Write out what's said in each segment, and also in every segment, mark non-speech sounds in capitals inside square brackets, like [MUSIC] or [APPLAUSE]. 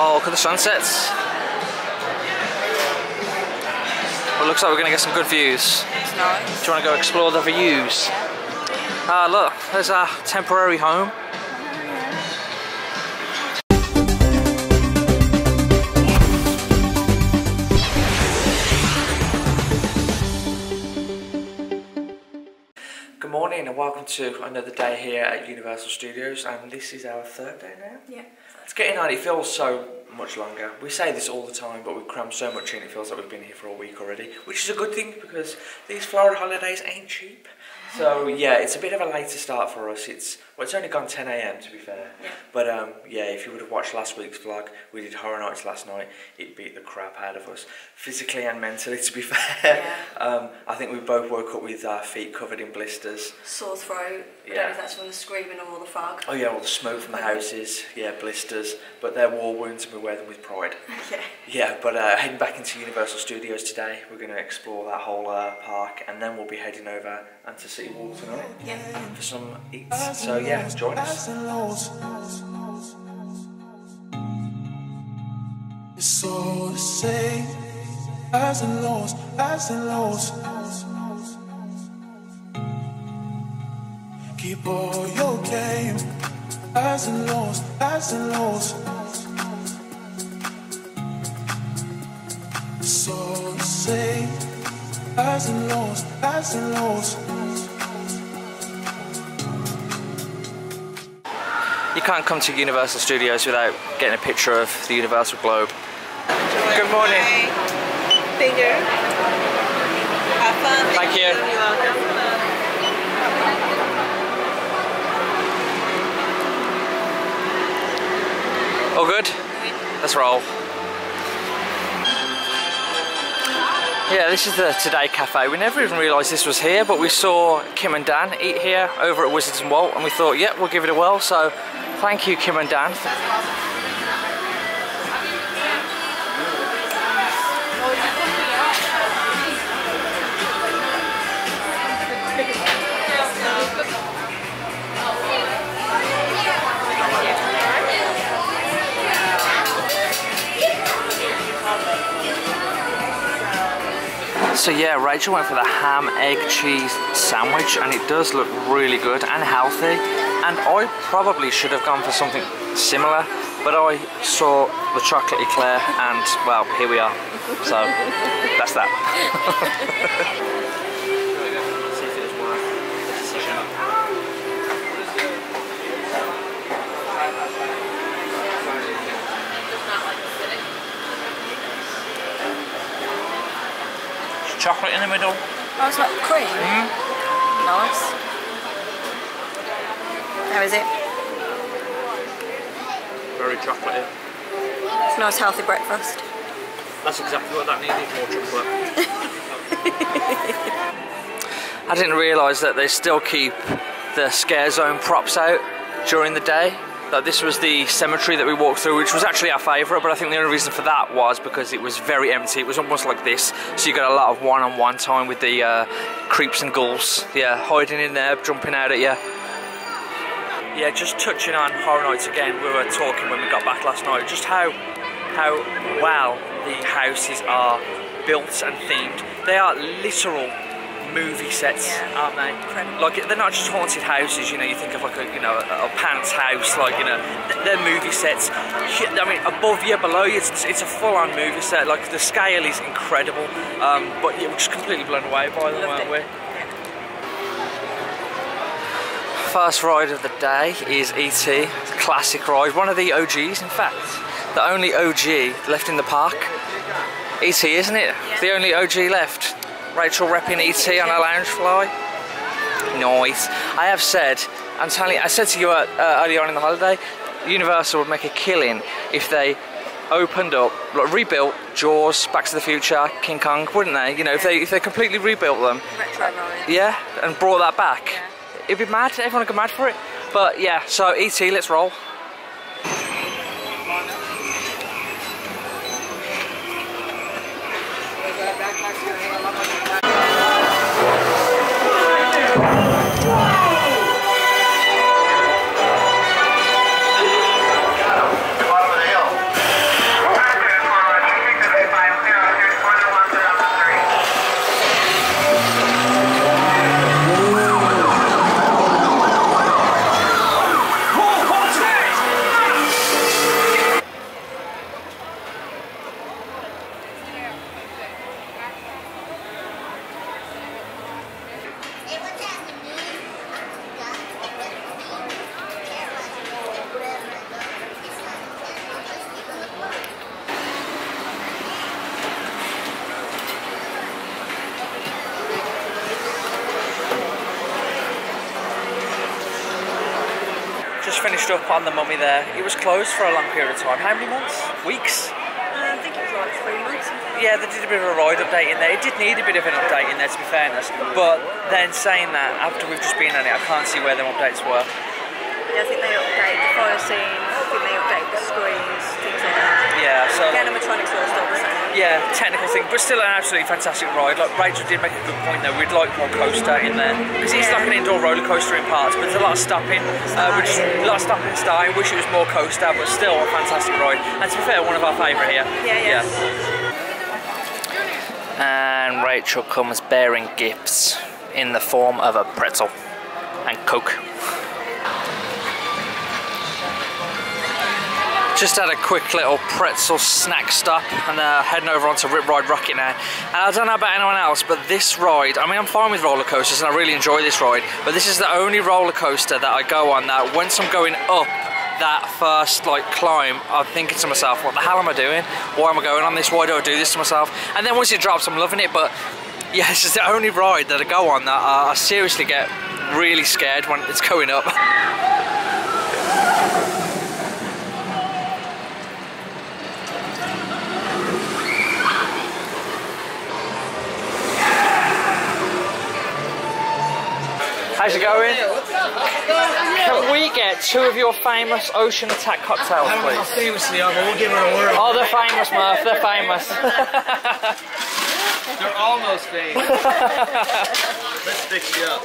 Oh, look at the sunsets. Well, looks like we're going to get some good views. It's nice. Do you want to go explore the views? Ah, look, there's our temporary home. Good morning and welcome to another day here at Universal Studios and this is our third day now. Yeah. It's getting on, it feels so much longer. We say this all the time but we've crammed so much in it feels like we've been here for a week already, which is a good thing because these Florida holidays ain't cheap. So yeah, it's a bit of a later start for us. It's well, it's only gone 10 a.m. to be fair. Yeah. But um, yeah, if you would have watched last week's vlog, we did Horror Nights last night. It beat the crap out of us, physically and mentally. [LAUGHS] To be fair, Yeah. um, I think we both woke up with our feet covered in blisters. Sore throat. I don't know if that's from the screaming or all the fog. Oh yeah, all the smoke from the houses. Yeah, blisters. But they're war wounds, and we wear them with pride. [LAUGHS] yeah. Yeah, but uh, heading back into Universal Studios today, we're going to explore that whole uh, park, and then we'll be heading over and to City Walk tonight Yeah. for some eats. So yeah, join us. It's all the same, highs and lows, highs and lows. Keep all your game, highs and lows, highs and lows. It's all the same, highs and lows, highs and lows. Can't come to Universal Studios without getting a picture of the Universal Globe. Good morning. Thank you. Have fun. Thank you. You're welcome. All good? Let's roll. Yeah, this is the Today Cafe. We never even realised this was here, but we saw Kim and Dan eat here over at Wizards and Walt, and we thought, yeah, we'll give it a whirl. So, thank you, Kim and Dan. So yeah, Rachel went for the ham, egg, cheese sandwich and it does look really good and healthy. And I probably should have gone for something similar, but I saw the chocolate eclair and well, here we are. So that's that. Chocolate in the middle. Oh, it's not cream. Mm-hmm. Nice. How is it? Very chocolatey. It's a nice healthy breakfast. That's exactly what that needed, more chocolate. [LAUGHS] I didn't realise that they still keep the scare zone props out during the day. That this was the cemetery that we walked through, which was actually our favourite, but I think the only reason for that was because it was very empty. It was almost like this, so you got a lot of one-on-one time with the uh, creeps and ghouls. Yeah, hiding in there, jumping out at you. Yeah, just touching on Horror Nights again, we were talking when we got back last night, just how how well the houses are built and themed. They are literal movie sets, Yeah. aren't they? Incredible. Like they're not just haunted houses, you know, you think of like a you know a, a pants house, like you know, they're movie sets. I mean, above you, below you, it's, it's a full-on movie set. Like the scale is incredible, um, but yeah, we're just completely blown away by them, weren't we? First ride of the day is ET, classic ride, one of the OGs in fact, the only OG left in the park. ET, isn't it? Yeah. The only OG left. Rachel repping ET on a Loungefly. Nice. I have said, I'm telling you, I said to you uh, uh, earlier on in the holiday, Universal would make a killing if they opened up, like rebuilt Jaws, Back to the Future, King Kong, wouldn't they? You know, if they if they completely rebuilt them, Retro ride. yeah, and brought that back. Yeah. It'd be mad. Everyone would go mad for it. But yeah, so ET, let's roll. Finished up on the Mummy there. It was closed for a long period of time. How many months? Weeks? Uh, I think it was like three months. Yeah, they did a bit of a ride update in there. It did need a bit of an update in there, to be fairness. But then saying that, after we've just been on it, I can't see where them updates were. Yeah, I think they update the fire scenes, I think they update the screens, things like that. Yeah, so The animatronics are all still the same. Yeah, technical thing, but still an absolutely fantastic ride. Like Rachel did make a good point though. We'd like more coaster in there because it's like an indoor roller coaster in parts, but there's a lot of stopping, uh, which a lot of stopping and starting. Wish it was more coaster, but still a fantastic ride. And to be fair, one of our favourite here. Yeah, yeah. And Rachel comes bearing gifts in the form of a pretzel and Coke. Just had a quick little pretzel snack stop and uh, heading over onto Rip Ride Rockit now. And I don't know about anyone else, but this ride, I mean, I'm fine with roller coasters and I really enjoy this ride, but this is the only roller coaster that I go on that once I'm going up that first like climb, I'm thinking to myself, what the hell am I doing? Why am I going on this? Why do I do this to myself? And then once it drops, I'm loving it, but [LAUGHS] yeah, it's just the only ride that I go on that uh, I seriously get really scared when it's going up. [LAUGHS] two of your famous Ocean Attack cocktails, I how please? famous they are, but we'll give it a whirl. Oh, they're famous, Murph. They're famous. [LAUGHS] They're almost famous. [LAUGHS] Let's fix you up.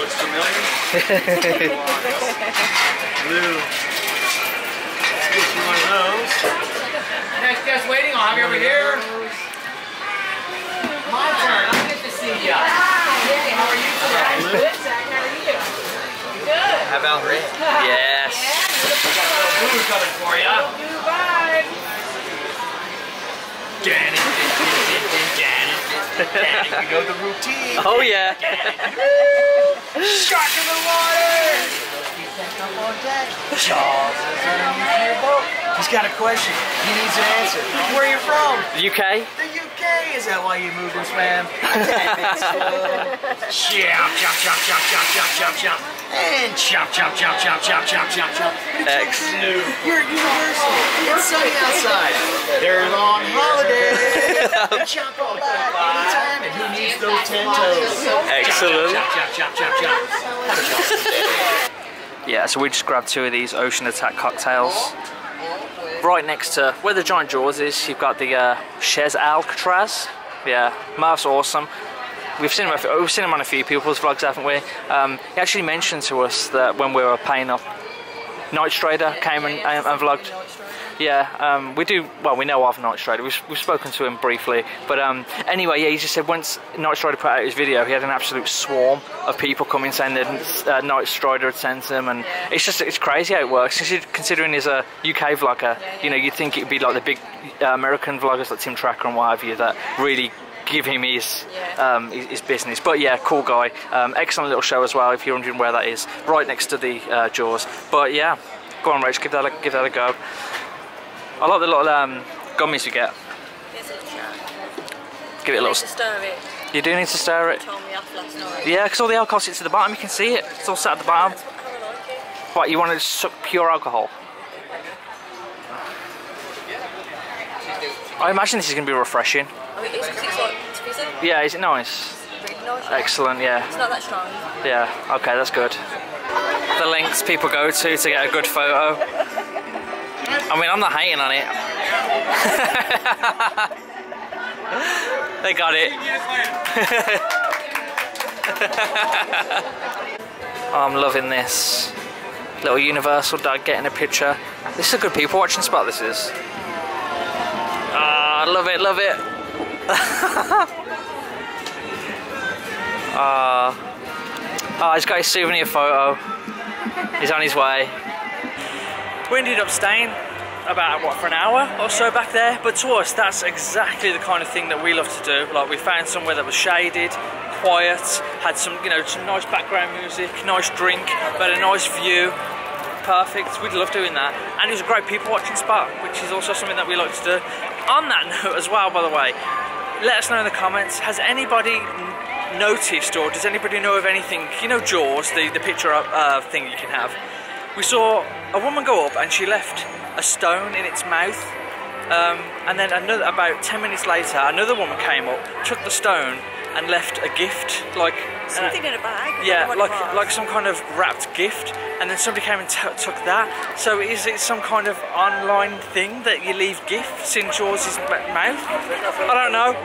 Looks familiar. [LAUGHS] Blue. Let's get you one of those. Next guest waiting, I'll have you over here. My turn, I'm good to see ya. Hey, how are you today? Good, Zach, how are you? Good. How about red? yes. [LAUGHS] Blue coming for ya. Blue vibe. Janet, Janet, Janet, you know the routine. Oh yeah. Shark in the water! Charles is underneath your boat. He's got a question. He needs an answer. Where are you from? The UK. The UK. Is that why you moved and swam? chop, chop, chop, chop, chop, chop, chop, chop. And chop, chop, chop, chop, chop, chop, chop, chop. Excellent. You're at Universal. It's sunny outside. They're on holiday. chop all back anytime. And who needs those ten toes? Excellent. Chop, chop, chop, chop, chop. Yeah, so we just grabbed two of these Ocean Attack cocktails. Right next to where the Giant Jaws is, you've got the uh, Chez Alcatraz. Yeah, Marv's awesome. We've seen him. few- We've seen him on a few people's vlogs, haven't we? Um, he actually mentioned to us that when we were paying up, Night Strider came and, and, and vlogged. Yeah, um, we do. Well, we know of Night Strider. We've, we've spoken to him briefly, but um, anyway, yeah, he just said once Night Strider put out his video, he had an absolute swarm of people coming saying that uh, Night Strider had sent him, and it's just it's crazy how it works. Considering he's a UK vlogger, you know, you'd think it'd be like the big uh, American vloggers like Tim Tracker and what have you that really give him his um, his, his business. But yeah, cool guy. Um, excellent little show as well. If you're wondering where that is, right next to the uh, Jaws. But yeah, go on, Rach, give that a, give that a go. I like the little um, gummies you get. Yes, it's true. Give it a little. stir it. You do need to stir it. Told me off last night. Yeah, because all the alcohol sits at the bottom. You can see it. It's all sat at the bottom. I don't like it. What you want to suck pure alcohol? I imagine this is going to be refreshing. Oh, it is it's like, fizzy. Yeah, is it nice? Really nice. Excellent. Yeah. It's not that strong. Yeah, okay, that's good. The links people go to to get a good photo. I mean, I'm not hating on it. they got it. [LAUGHS] I'm loving this. Little Universal dad getting a picture. This is a good people watching spot, this is. Ah, love it, love it. [LAUGHS] Ah. Oh, he's got his souvenir photo. He's on his way. We ended up staying about what for an hour or so back there, but to us that's exactly the kind of thing that we love to do. Like we found somewhere that was shaded, quiet, had some you know some nice background music, nice drink, but a nice view. perfect. We'd love doing that. And it was a great people watching spot, which is also something that we like to do. On that [LAUGHS] note as well, by the way, let us know in the comments, has anybody noticed or does anybody know of anything, you know Jaws, the, the picture uh, thing you can have. We saw a woman go up and she left a stone in its mouth um, and then another, about 10 minutes later, another woman came up, took the stone and left a gift, like Something in a bag. I don't know yeah, like like some kind of wrapped gift, and then somebody came and took that. So is it some kind of online thing that you leave gifts in George's mouth? I don't know,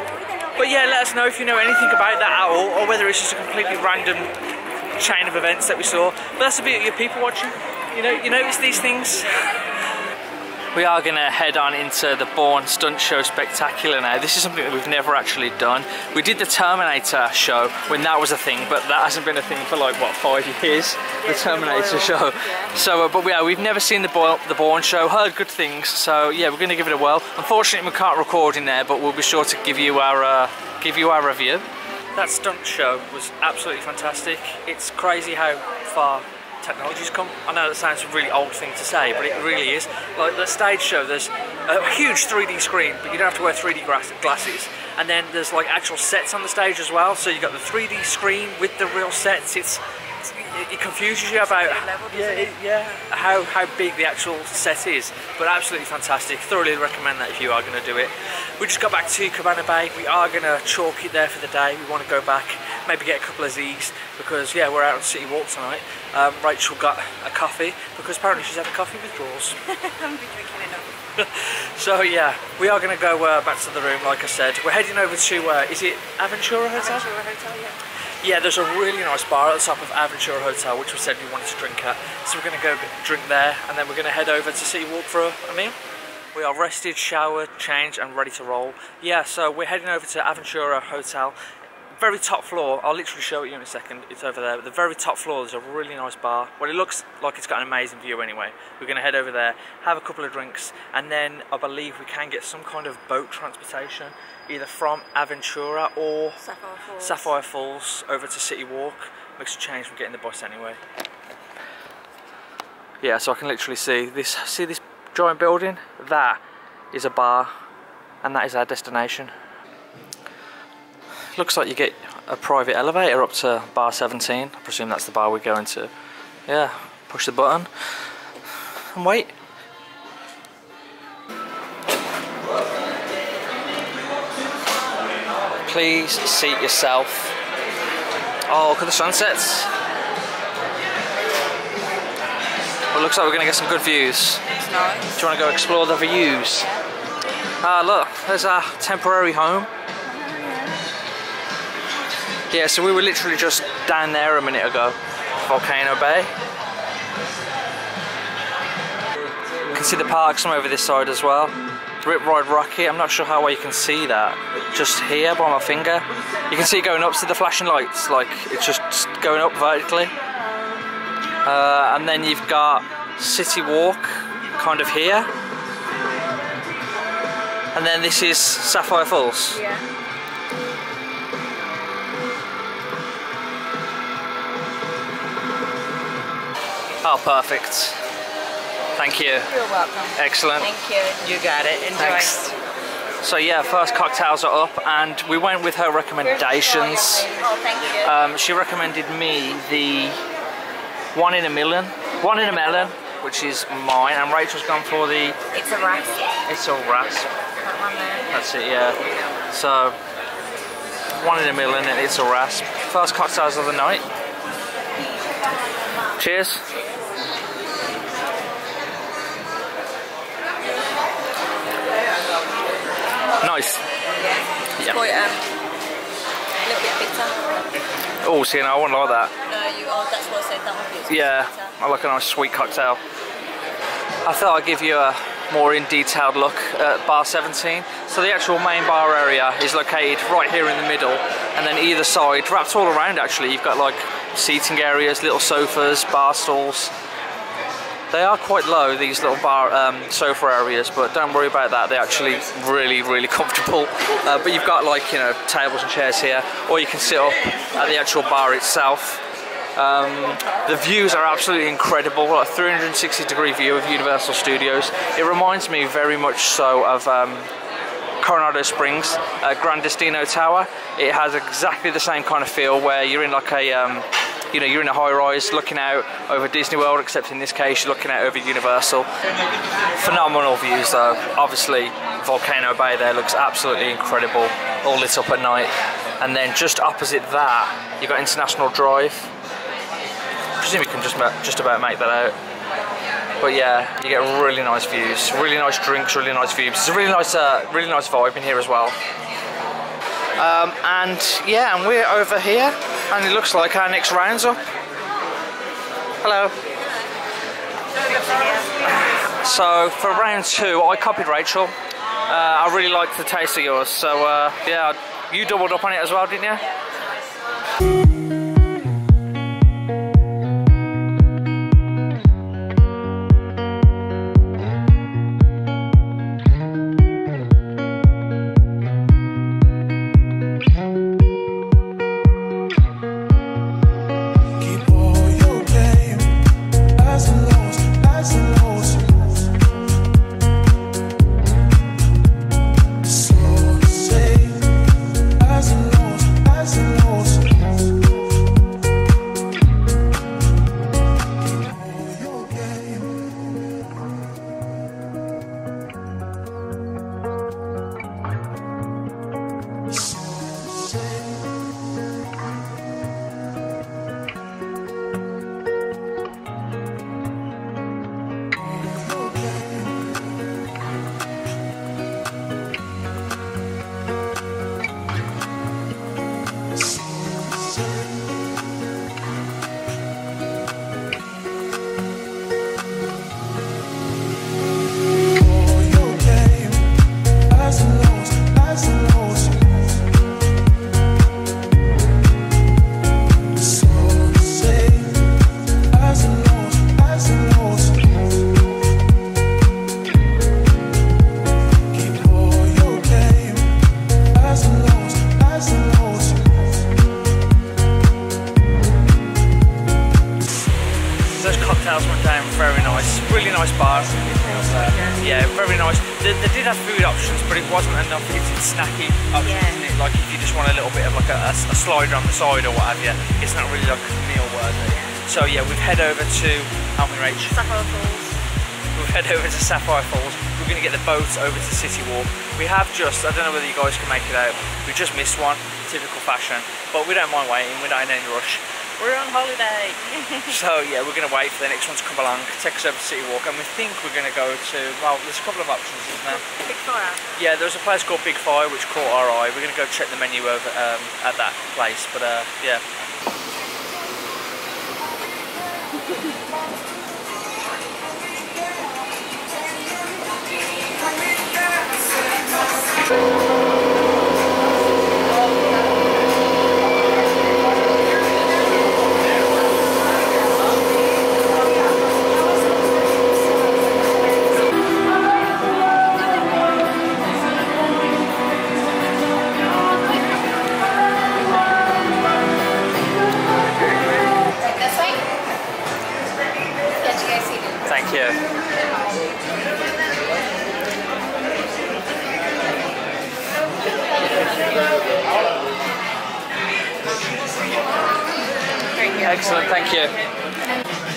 but yeah, let us know if you know anything about that at all, or whether it's just a completely random chain of events that we saw. But that's the beauty of your people watching. You know, you notice these things. We are going to head on into the Bourne Stunt Show Spectacular now. This is something that we've never actually done. We did the Terminator show when that was a thing, but that hasn't been a thing for like, what, five years? The Terminator show. So, uh, but yeah, we've never seen the, Bo- the Bourne show, heard good things, so yeah, we're going to give it a whirl. Unfortunately, we can't record in there, but we'll be sure to give you our, uh, give you our review. That stunt show was absolutely fantastic. It's crazy how far technology's come. I know that sounds a really old thing to say, but it really is. Like the stage show, there's a huge 3D screen, but you don't have to wear 3D grass- glasses. And then there's like actual sets on the stage as well. So you've got the 3D screen with the real sets. It's it, it confuses you about yeah, it, yeah how how big the actual set is. But absolutely fantastic. Thoroughly recommend that if you are going to do it. We just got back to Cabana Bay. We are going to chalk it there for the day. We want to go back, maybe get a couple of Z's because yeah, we're out on City Walk tonight. Um, Rachel got a coffee because apparently she's had a coffee withdrawals. [LAUGHS] I'm drinking enough. [LAUGHS] So yeah, we are going to go uh, back to the room, like I said. We're heading over to, uh, is it Aventura Hotel? Aventura Hotel, yeah. Yeah, there's a really nice bar at the top of Aventura Hotel, which we said we wanted to drink at. So we're going to go drink there, and then we're going to head over to City Walk for a, a meal. We are rested, showered, changed, and ready to roll. Yeah, so we're heading over to Aventura Hotel. Very top floor, I'll literally show it you in a second, it's over there. But the very top floor, there's a really nice bar. Well, it looks like it's got an amazing view anyway. We're going to head over there, have a couple of drinks, and then I believe we can get some kind of boat transportation, either from Aventura or Sapphire Falls. Sapphire Falls over to City Walk. Makes a change from getting the bus anyway. Yeah, so I can literally see this. See this giant building? That is a bar, and that is our destination. Looks like you get a private elevator up to bar 17. I presume that's the bar we're going to. Yeah, push the button and wait. Please seat yourself. Oh, look at the sunsets. Well, looks like we're going to get some good views. Nice. Do you want to go explore the views? Ah, look, there's our temporary home. Yeah, so we were literally just down there a minute ago, Volcano Bay. You can see the parks from over this side as well. Rip Ride Rockit, I'm not sure how well you can see that. Just here by my finger. You can see it going up to the flashing lights, like it's just going up vertically. Uh, and then you've got City Walk, kind of here. And then this is Sapphire Falls. Yeah. Oh, perfect. Thank you. You're welcome. Excellent. Thank you. You got it. Enjoy. Thanks. So yeah, first cocktails are up, and we went with her recommendations. Oh, thank you. Um, she recommended me the one in a million, one in a melon, which is mine, and Rachel's gone for the it's a rasp. it's a rasp. That one there. That's it, yeah. So one in a million, and it's a rasp. First cocktails of the night. Cheers. Nice. It's Yeah. quite um, a little bit bitter. Oh, see, no, I wouldn't like that. No, you. Oh, that's what I said. That one is Yeah. I like a nice sweet cocktail. I thought I'd give you a more in detailed look at bar 17. So the actual main bar area is located right here in the middle and then either side, wrapped all around actually, you've got like seating areas, little sofas, bar stools. They are quite low, these little bar um, sofa areas, but don't worry about that. They're actually really, really [LAUGHS] comfortable. Uh, but you've got like, you know, tables and chairs here, or you can sit up at the actual bar itself. Um, the views are absolutely incredible, a 360 degree view of Universal Studios. It reminds me very much so of um, Coronado Springs, uh, Gran Destino Tower. It has exactly the same kind of feel where you're in like a, um, you know, you're in a high rise looking out over Disney World, except in this case you're looking out over Universal. Phenomenal views though. Obviously Volcano Bay there looks absolutely incredible, all lit up at night. And then just opposite that, you've got International Drive. I presume you can just, just about make that out. But yeah, you get really nice views, really nice drinks, really nice views. It's a really nice, uh, really nice vibe in here as well. Um, and yeah, and we're over here, and it looks like our next round's up. Hello. So for round two, I copied Rachel. Uh, I really liked the taste of yours, so uh, yeah, you doubled up on it as well, didn't you? Nice, really nice bars. Yeah, very nice. They, they did have food options, but it wasn't enough instant snacky options. Yeah. it? Like if you just want a little bit of like a, a, slider on the side or what have you, it's not really like meal worthy. So yeah, we've head over to help me Rach. Sapphire Falls. We've head over to Sapphire Falls. We're going to get the boats over to City Walk. We have just, I don't know whether you guys can make it out, we just missed one, typical fashion, but we don't mind waiting, we're not in any rush. We're on holiday. [LAUGHS] So yeah, we're going to wait for the next one to come along, take us over to City Walk, and we think we're going to go to, well, there's a couple of options, isn't there? Big fire. Yeah, there's a place called Big Fire which caught our eye. We're going to go check the menu over um, at that place, but uh, yeah. This [LAUGHS] Excellent, thank you.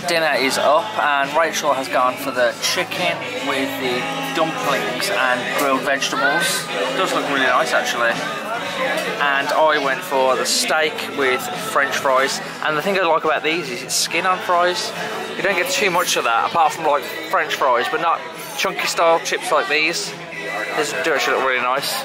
Dinner is up and Rachel has gone for the chicken with the dumplings and grilled vegetables. does look really nice actually. And I went for the steak with french fries. And the thing I like about these is it's skin on fries. You don't get too much of that apart from like french fries, but not chunky style chips like these. These do actually look really nice.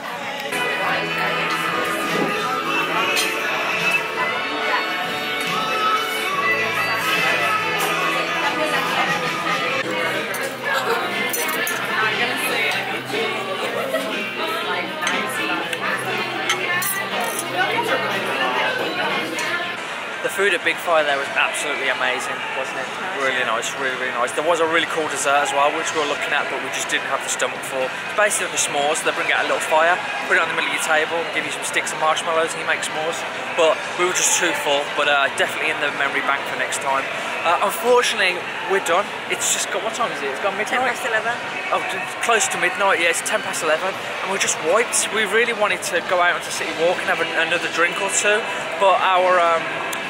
Food at Big Fire there was absolutely amazing, wasn't it? Really nice, really, really nice. There was a really cool dessert as well, which we were looking at, but we just didn't have the stomach for. It's basically like a s'mores. They bring out a little fire, put it on the middle of your table, give you some sticks and marshmallows, and you make s'mores. But we were just too full, but uh, definitely in the memory bank for next time. Uh, unfortunately, we're done. It's just got, what time is it? It's got 10 midnight? past 11. Oh, close to midnight, yeah, it's 10 past 11, and we're just wiped. We really wanted to go out onto City Walk and have an, another drink or two, but our um,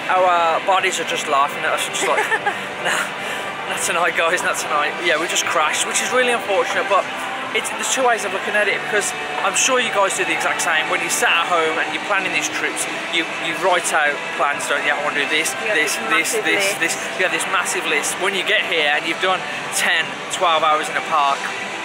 our uh, bodies are just laughing at us, just like, [LAUGHS] nah, not tonight, guys, not tonight. Yeah, we just crashed, which is really unfortunate, but it's, there's two ways of looking at it because I'm sure you guys do the exact same. When you sat at home and you're planning these trips, you, you write out plans, don't you? I want to do this, this, this this, this, this. You have this massive list. When you get here and you've done 10, 12 hours in a park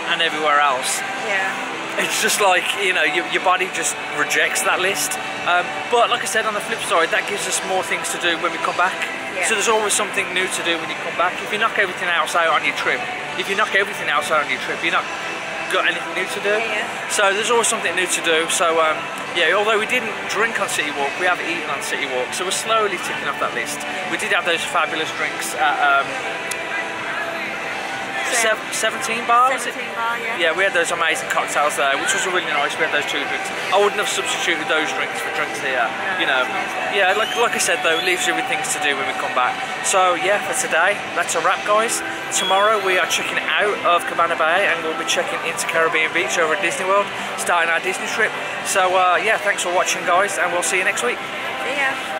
and everywhere else, Yeah. It's just like you know your, your body just rejects that list. Um, but like I said on the flip side that gives us more things to do when we come back. Yeah. so there's always something new to do when you come back. If you knock everything else out on your trip if you knock everything else out on your trip you're not got anything new to do. Yeah, yeah. so there's always something new to do. So um, yeah although we didn't drink on City Walk we have eaten on City Walk. So we're slowly ticking off that list. We did have those fabulous drinks at um, Sev- sev- 17 bar was it? 17 bar, yeah. Yeah, we had those amazing cocktails there, which was really nice. We had those two drinks. I wouldn't have substituted those drinks for drinks here. You know, yeah, like like I said though, it leaves you with things to do when we come back. So yeah, for today, that's a wrap, guys. Tomorrow we are checking out of Cabana Bay and we'll be checking into Caribbean Beach over at Disney World, starting our Disney trip. So uh, yeah, thanks for watching, guys, and we'll see you next week. See ya.